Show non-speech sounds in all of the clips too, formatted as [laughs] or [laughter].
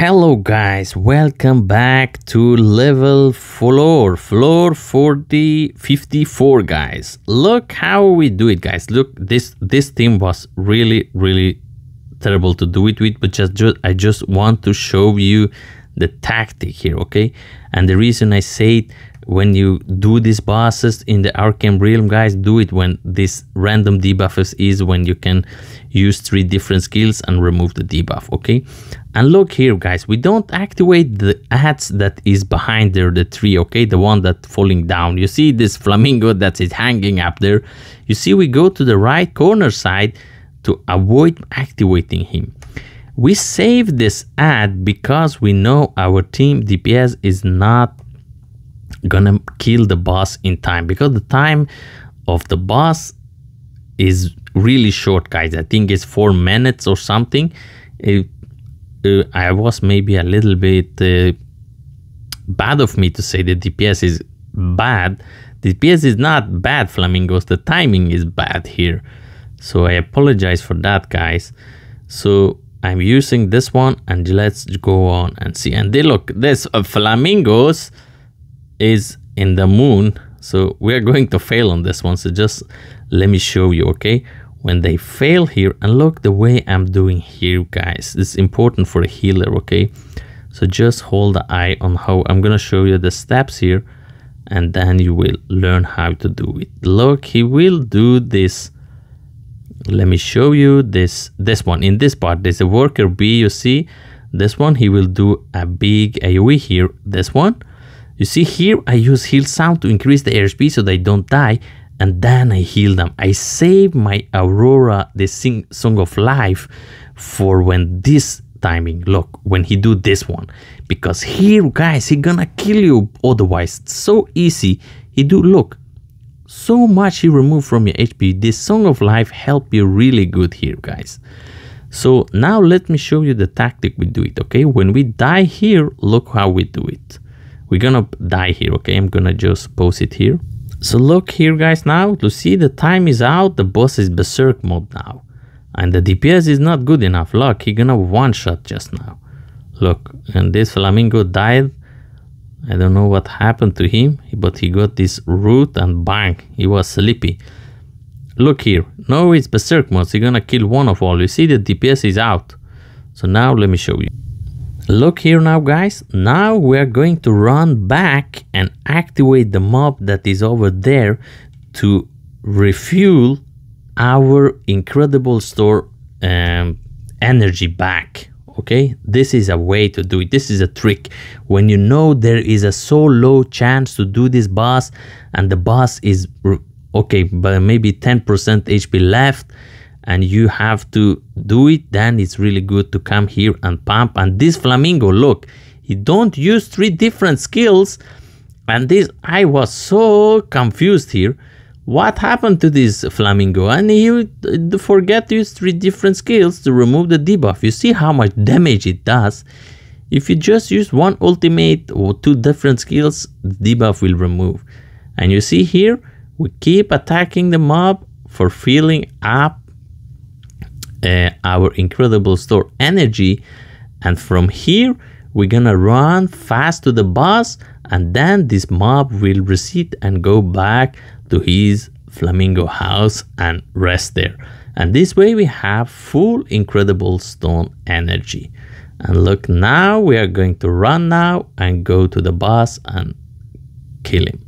Hello guys, welcome back to level floor, floor 40, 54 guys. Look how we do it guys. Look, this this team was really, really terrible to do it with, but just, just I just want to show you the tactic here, okay? And the reason I say it, when you do these bosses in the Arcane Realm, guys, do it when this random debuffs is when you can use three different skills and remove the debuff, okay? And look here, guys, we don't activate the ads that is behind there, the tree, okay? The one that falling down. You see this flamingo that is hanging up there? You see we go to the right corner side to avoid activating him. We save this ad because we know our team DPS is not gonna kill the boss in time because the time of the boss is really short guys. I think it's four minutes or something. It, uh, i was maybe a little bit uh, bad of me to say that dps is bad. Dps is not bad flamingos. The timing is bad here. So i apologize for that guys. So i'm using this one and let's go on and see. And they look this uh, flamingos is in the moon. So we're going to fail on this one. So just let me show you okay? When they fail here and look the way i'm doing here guys. Is important for a healer okay? So just hold the eye on how i'm gonna show you the steps here and then you will learn how to do it. Look he will do this let me show you this this one in this part there's a worker b you see this one he will do a big aoe here this one you see here, I use heal sound to increase the airspeed so they don't die, and then I heal them. I save my Aurora, the sing Song of Life, for when this timing, look, when he do this one. Because here, guys, he gonna kill you otherwise. it's so easy. He do, look, so much he remove from your HP. This Song of Life help you really good here, guys. So now let me show you the tactic we do it, okay? When we die here, look how we do it. We're gonna die here okay? I'm gonna just pause it here. So look here guys now to see the time is out the boss is berserk mode now. And the dps is not good enough. Look he gonna one shot just now. Look and this flamingo died i don't know what happened to him but he got this root and bang he was sleepy. Look here no it's berserk mode he's gonna kill one of all. You see the dps is out. So now let me show you. Look here now guys, now we're going to run back and activate the mob that is over there to refuel our incredible store um, energy back okay? This is a way to do it. This is a trick. When you know there is a so low chance to do this boss and the boss is okay but maybe 10% hp left and you have to do it then it's really good to come here and pump. And this flamingo look he don't use three different skills. And this i was so confused here what happened to this flamingo? And he forget to use three different skills to remove the debuff. You see how much damage it does? If you just use one ultimate or two different skills the debuff will remove. And you see here we keep attacking the mob for filling up uh, our incredible store energy. And from here we're gonna run fast to the boss and then this mob will recede and go back to his flamingo house and rest there. And this way we have full incredible stone energy. And look now we are going to run now and go to the boss and kill him.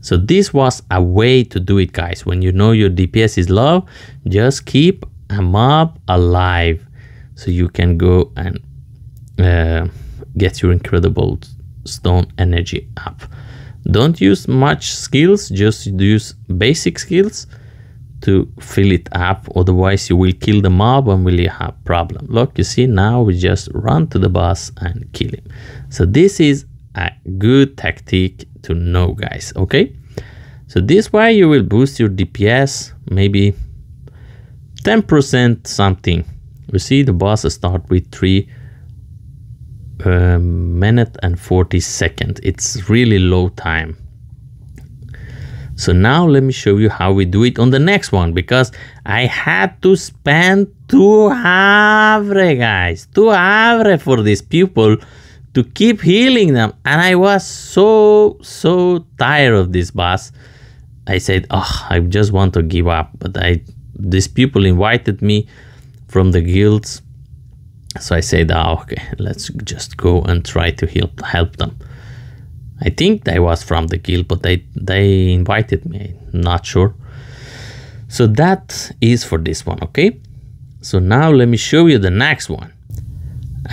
So this was a way to do it guys. When you know your dps is low just keep a mob alive so you can go and uh, get your incredible stone energy up don't use much skills just use basic skills to fill it up. Otherwise you will kill the mob and will have problem. Look you see now we just run to the boss and kill him. So this is a good tactic to know guys okay? So this way you will boost your dps maybe 10% something. We see the boss start with 3 uh, minute and 40 seconds. It's really low time. So now let me show you how we do it on the next one because I had to spend two havre guys, two havre for these people to keep healing them. And I was so, so tired of this boss. I said, oh, I just want to give up. But I, these people invited me from the guilds. So I said, oh, okay, let's just go and try to help, help them. I think they was from the guild, but they they invited me. Not sure. So that is for this one, okay? So now let me show you the next one.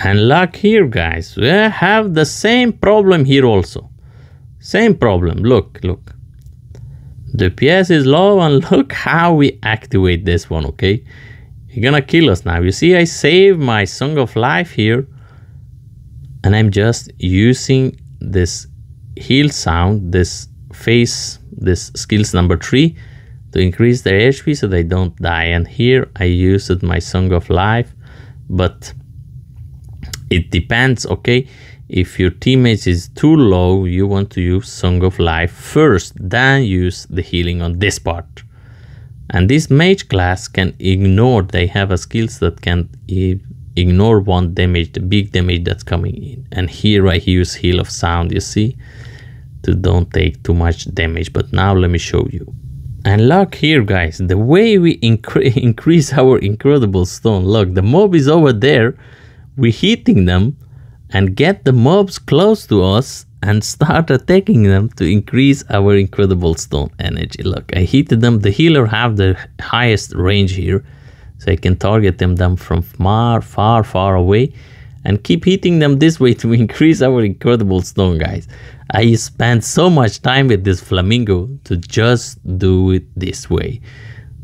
And look here, guys, we have the same problem here also. Same problem. Look, look. The PS is low, and [laughs] look how we activate this one, okay? You're gonna kill us now. You see, I save my Song of Life here, and I'm just using this heal sound, this face, this skills number three, to increase their HP so they don't die. And here I used my Song of Life, but it depends, okay? If your teammates is too low, you want to use Song of Life first, then use the healing on this part. And this mage class can ignore, they have a skills that can ignore one damage, the big damage that's coming in. And here I use Heal of Sound, you see, to don't take too much damage. But now let me show you. And look here, guys, the way we incre [laughs] increase our incredible stone. Look, the mob is over there. We're hitting them and get the mobs close to us and start attacking them to increase our incredible stone energy. Look, I heated them. The healer have the highest range here. So I can target them, them from far, far, far away and keep hitting them this way [laughs] to increase our incredible stone, guys. I spent so much time with this flamingo to just do it this way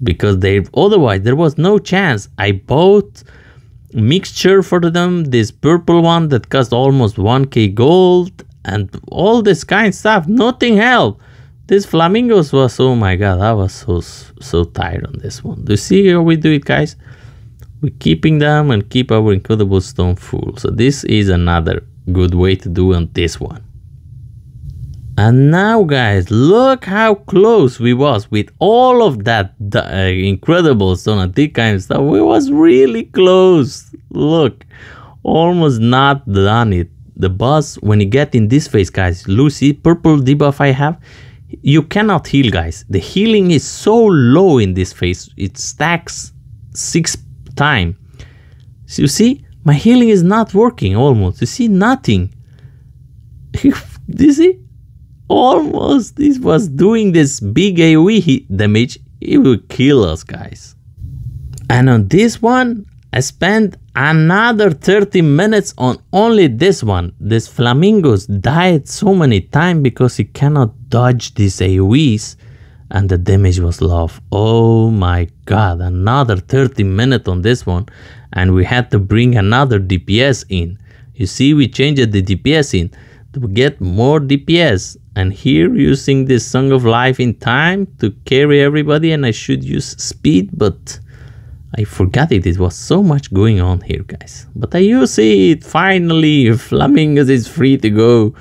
because they otherwise there was no chance. I bought mixture for them, this purple one that cost almost 1k gold and all this kind of stuff. Nothing helped. This flamingos was oh my god, I was so so tired on this one. Do you see how we do it, guys? We're keeping them and keep our incredible stone full. So this is another good way to do on this one. And now guys, look how close we was with all of that uh, incredible stone and that kind of stuff. We was really close. Look, almost not done it. The boss, when you get in this phase, guys, Lucy, purple debuff I have, you cannot heal, guys. The healing is so low in this phase. It stacks six time. So you see, my healing is not working almost. You see, nothing. [laughs] you see? Almost. This was doing this big AoE damage. It will kill us, guys. And on this one, I spent another 30 minutes on only this one. This flamingos died so many times because he cannot dodge these AoEs and the damage was low. Oh my god, another 30 minutes on this one and we had to bring another DPS in. You see we changed the DPS in to get more DPS and here using this Song of Life in time to carry everybody and I should use speed but I forgot it, it was so much going on here guys. But I use it, finally, Flamingos is free to go.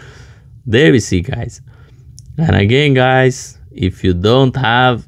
There we see guys. And again guys, if you don't have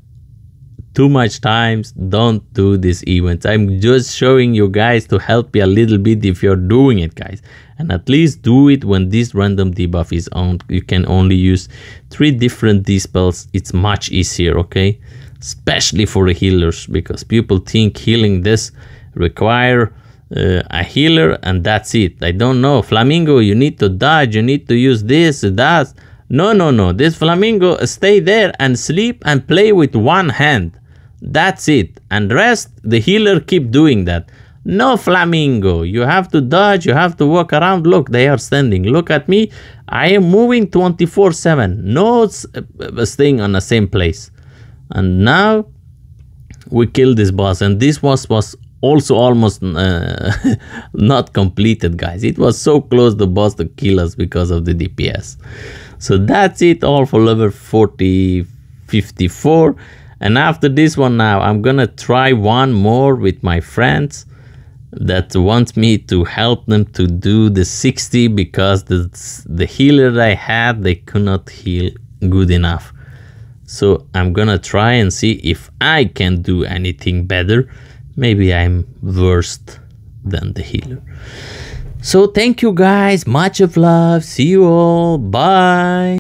too much times don't do these events i'm just showing you guys to help you a little bit if you're doing it guys and at least do it when this random debuff is on you can only use three different dispels it's much easier okay especially for the healers because people think healing this require uh, a healer and that's it i don't know flamingo you need to dodge you need to use this that no, no, no. This flamingo stay there and sleep and play with one hand. That's it. And rest, the healer keep doing that. No flamingo. You have to dodge. You have to walk around. Look, they are standing. Look at me. I am moving 24-7. No uh, staying on the same place. And now we kill this boss. And this boss was also almost uh, [laughs] not completed, guys. It was so close the boss to kill us because of the DPS. So that's it all for level 40, 54. And after this one now, I'm gonna try one more with my friends that want me to help them to do the 60 because the, the healer I had, they could not heal good enough. So I'm gonna try and see if I can do anything better. Maybe I'm worse than the healer. So thank you guys. Much of love. See you all. Bye.